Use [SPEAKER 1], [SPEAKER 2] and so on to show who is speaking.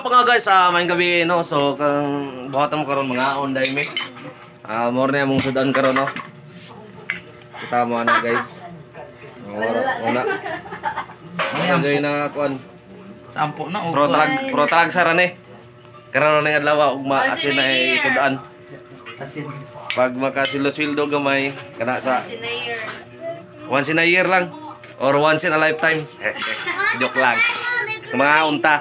[SPEAKER 1] Pa nga guys, ah, may gabi no. So kang buhatan mo karon mga onday mi. Ah, more na mong sudan karon no. Kita mo na guys. Wala, wala. Ano na kuan?
[SPEAKER 2] Sampo na oh.
[SPEAKER 1] Pro talag, pro talag sa rane. Karon na adlaw ah, ugma asin na ay sudan.
[SPEAKER 2] Asin.
[SPEAKER 1] Pag makasilo-sildo gamay kana sa once in a year lang or once in a lifetime. Eh, eh, joke lang. Mga unta.